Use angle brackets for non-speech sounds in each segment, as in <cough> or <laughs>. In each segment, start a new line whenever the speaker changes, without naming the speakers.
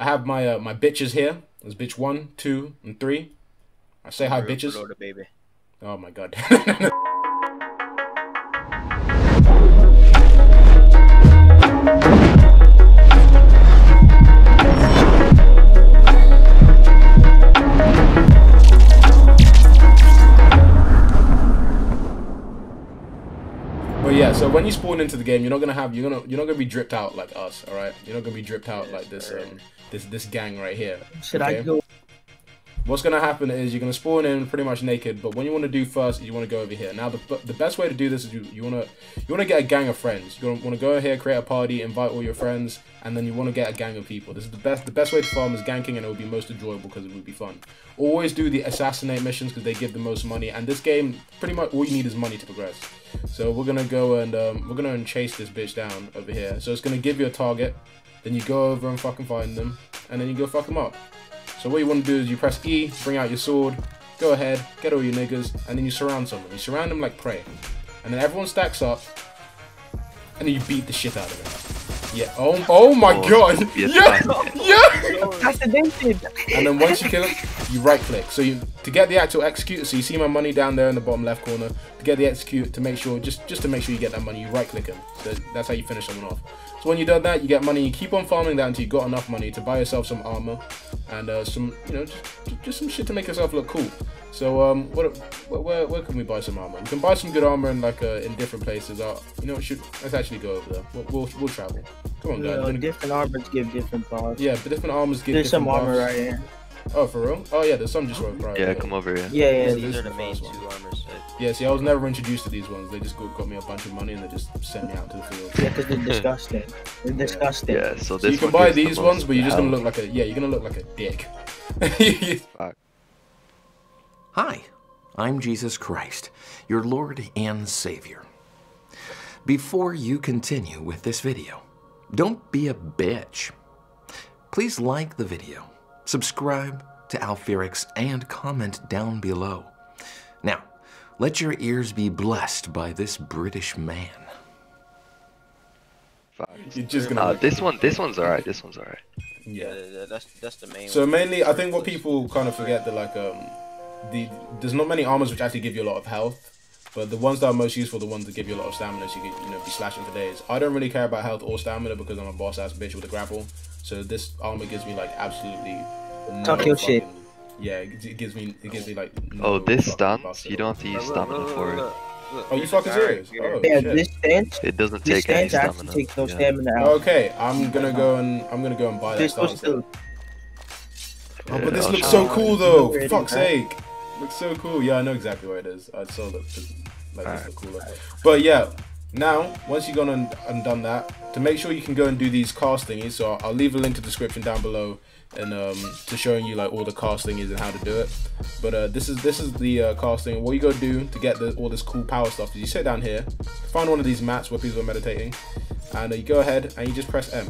I have my uh, my bitches here. There's bitch one, two, and three. I say hi, bitches.
Florida, baby.
Oh my god. <laughs> when you spawn into the game, you're not gonna have you're gonna you're not gonna be dripped out like us, all right? You're not gonna be dripped out like this um this this gang right here.
Should I go?
What's gonna happen is you're gonna spawn in pretty much naked, but when you want to do first, you want to go over here. Now the the best way to do this is you you wanna you wanna get a gang of friends. You wanna go here, create a party, invite all your friends, and then you want to get a gang of people. This is the best the best way to farm is ganking, and it will be most enjoyable because it would be fun. Always do the assassinate missions because they give the most money, and this game pretty much all you need is money to progress. So we're gonna go and um, we're gonna chase this bitch down over here. So it's gonna give you a target, then you go over and fucking find them, and then you go fuck them up. So what you want to do is you press E, bring out your sword, go ahead, get all your niggas, and then you surround someone. You surround them like prey. And then everyone stacks up, and then you beat the shit out of them. Yeah. Oh, oh my
Oh,
god.
yes,
Yeah.
fine.
Yeah.
Assassination!
And then once you kill <laughs> him, you right click. So you to get the actual execute. So you see my money down there in the bottom left corner. To get the execute, to make sure just just to make sure you get that money, you right click him. So that's how you finish someone off. So when you done that, you get money. You keep on farming that until you got enough money to buy yourself some armor and uh, some you know just, just some shit to make yourself look cool. So um, what where, where, can we buy some armor? You can buy some good armor in like uh, in different places. Uh, you know, what should let's actually go over there. We'll we'll, we'll travel. Come on, guys.
You
gonna-
different armors give different buffs.
yeah, but different armors give
There's some armor right here.
Oh, for real? Oh, yeah, there's some just right. right
Yeah,
there.
come over here.
Yeah, yeah.
Yeah,
These
this
are the
the
main
first
two
one.
armor sets.
Yeah, see, I was never introduced to these ones. They just got, got me a bunch of money and they just sent me out to the field.
Yeah, because they're <laughs> disgusting. They're disgusting.
Yeah, so
So
this
you can
one
buy
gives the
these ones, but you're just gonna look like a yeah, you're gonna look like a dick. <laughs>
Hi, I'm Jesus Christ, your Lord and Savior. Before you continue with this video, don't be a bitch. Please like the video, subscribe to Alphirex, and comment down below. Now, let your ears be blessed by this British man.
you're just gonna
Uh, this one, this one's alright. This one's alright.
yeah.
Uh, that's that's the main.
So
one.
mainly, I think what people kind of forget that like um, the there's not many armors which actually give you a lot of health. But the ones that are most useful, are the ones that give you a lot of stamina, so you can, you know, be slashing for days. I don't really care about health or stamina because I'm a boss ass bitch with a grapple. So this armor gives me like absolutely. No
Talk your shit.
Yeah, it gives- me, it gives me like.
Oh, this
fucking buff
stuns. You don't have to use stamina for it.
Oh, you fucking serious? Oh,
Yeah,
shit.
this stance,
It doesn't take any
stance actually
stamina.
takes no
Yeah.
stamina out.
Okay, I'm gonna go and I'm gonna go and buy that
This
stance.
still
Oh, but this looks so cool though. For fuck's
right?
sake. Looks so cool. Yeah, I know exactly where it is. I saw that. Just, Like, this cooler. But yeah, now, once you've gone and, and done that, to make sure you can go and do these cast thingies, so I'll, I'll leave a link to the description down below and um, to showing you like all the cast thingies and how to do it. But uh, this is this is the uh, casting. What you gotta do to get the, all this cool power stuff is you sit down here, find one of these mats where people are meditating, and uh, you go ahead and you just press M.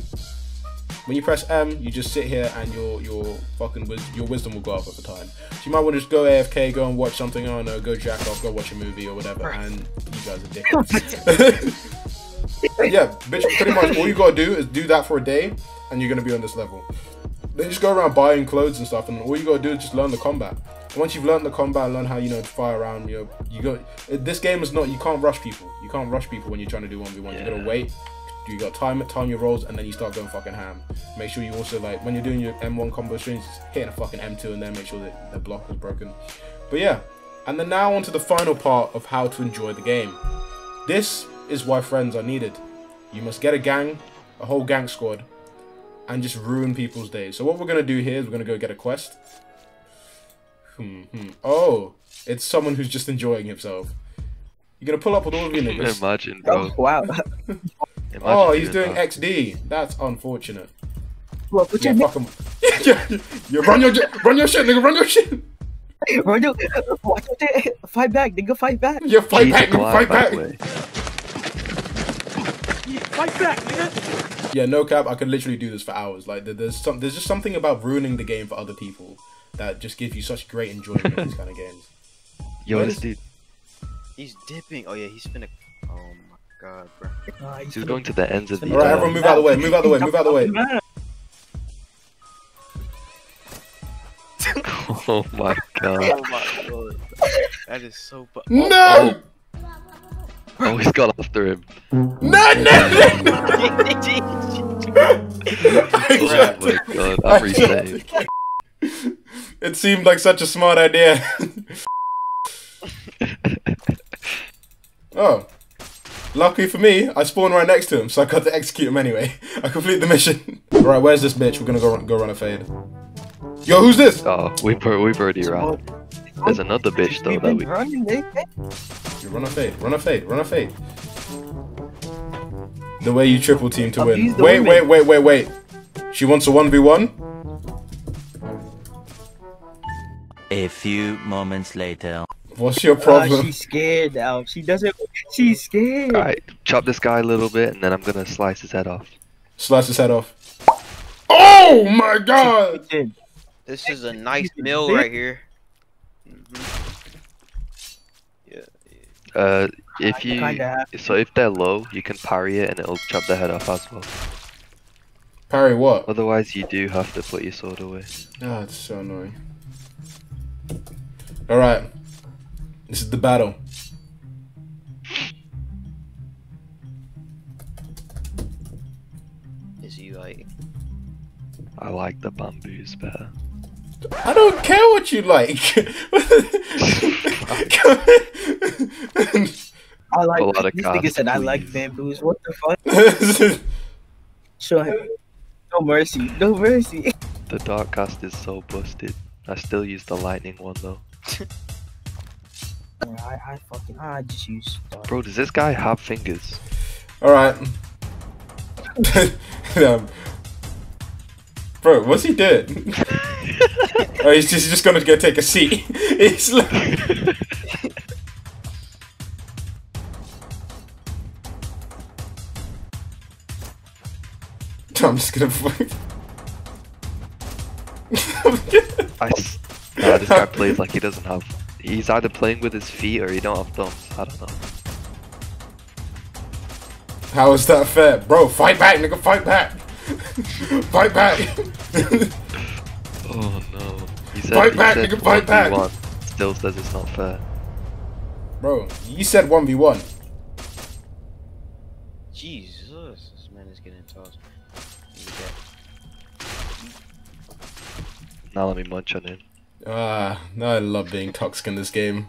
When you press M, you just sit here and your your fucking wis- your wisdom will go up at the time. So you might want to just go AFK, go and watch something. Oh I don't know, go jack off, go watch a movie or whatever. And you guys are <laughs> dickheads. yeah, bitch. Pretty much all you gotta do is do that for a day, and you're gonna be on this level. Then just go around buying clothes and stuff, and all you gotta do is just learn the combat. And once you've learned the combat, learn how you know to fire around. You know, you go. This game is not. You can't rush people. You can't rush people when you're trying to do one v one. You gotta
Yeah.
Wait. You got time it, time your rolls, and then you start going fucking ham. Make sure you also like when you're doing your M1 combo strings, just hitting a fucking M2 and then make sure that the block is broken. But yeah, and then now onto the final part of how to enjoy the game. This is why friends are needed. You must get a gang, a whole gang squad, and just ruin people's days. So what we're gonna do here is we're gonna go get a quest. Hmm, hmm. Oh, it's someone who's just enjoying himself. You're gonna pull up with all of your <laughs> niggas.
Imagine, bro.
Oh, wow. <laughs>
Imagine
Oh, he's doing
that.
XD. That's unfortunate.
Well, put
Yeah,
your
fuck him. yeah, yeah, run your run your shit, nigga. Run your shit. <laughs>
Bro, dude, watch out there. Fight back, nigga, fight back.
Yeah, fight
Jesus
back, nigga. Fight
by
back.
the.
Fight back, nigga.
Yeah, no cap. I could literally do this for hours. Like, there's some, there's just something about ruining the game for other people that just gives you such great enjoyment in these <laughs> kind of games.
Yo, this dude,
He's dipping. Oh yeah, he's finna. Oh my god, bro.
Uh, he's
dude
finna-
going to the ends of the
All right,
earth.
everyone, move out of the way. Move out of the way. Move out of the way. <laughs>
Oh my god.
Oh my god. That is so fu-
No!
Oh, he's got after him.
No, no, no! <laughs>
Oh my god, I'm resaved.
It seemed like such a smart idea. <laughs> oh. Luckily for me, I spawned right next to him, so I got to execute him anyway. <laughs> I complete the mission. <laughs> Right, where's this bitch? We're gonna go run, go run a fade. Yo, who's this?
Oh, we've, we've already ran. There's another bitch though that
been
we.
running, Nathan.
You run a fade, run a fade, run a fade. The way you triple team to win. Wait, wait, wait, wait, wait. She wants a 1v1?
A few moments later.
What's your
Uh,
problem?
she's scared now. She doesn't. She's scared.
Alright, chop this guy a little bit and then I'm gonna slice his head off.
Slice his head off. Oh my god!
This is a nice meal right here. Yeah.
Uh, if you. So if they're low, you can parry it and it'll chop the head off as well.
Parry what?
Otherwise, you do have to put your sword away.
Ah, it's so annoying. Alright. This is the battle.
Is he like?
I like the bamboos better.
I don't care what you like.
I like.
A lot of
this
cast,
nigga said I like bamboos. What the fuck? <laughs> Show him. No mercy. No mercy.
The dark cast is so busted. I still use the lightning one though. <laughs>
I, I fucking. I just use.
Bro, does this guy have fingers?
Alright. <laughs> um, bro, what's he doing? <laughs> oh, he's just, he's just gonna go take a seat. <laughs> He's like... I'm just gonna.
I. s- Nah, this guy plays like he doesn't have. He's either playing with his feet or he don't have thumbs. I don't know.
How is that fair? Bro, fight back, nigga, fight back! <laughs> fight back! <laughs>
Oh no. He said,
Fight
he
back,
said
nigga, fight back.
1v1. Still says it's not fair.
Bro, you said 1v1.
Jesus, this man is getting tossed.
Now let me munch on him.
Ah, I love being toxic in this game.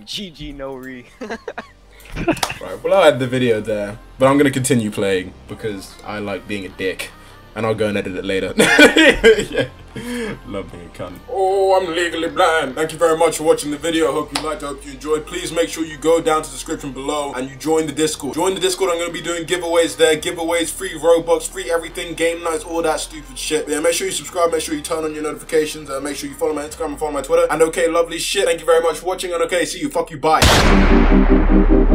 GG no re. <laughs>
Right, well, I'll add the video there, but I'm gonna continue playing because I like being a dick, and I'll go and edit it later. <laughs> yeah. Love being a cunt. Oh, I'm legally blind. Thank you very much for watching the video. I hope you liked. I hope you enjoyed. Please make sure you go down to the description below and you join the Discord. Join the Discord. I'm gonna be doing giveaways there. Giveaways, free Robux, free everything, game nights, all that stupid shit. Yeah, make sure you subscribe. Make sure you turn on your notifications. And make sure you follow my Instagram and follow my Twitter. And okay, lovely shit. Thank you very much for watching. And okay, see you. Fuck you. Bye.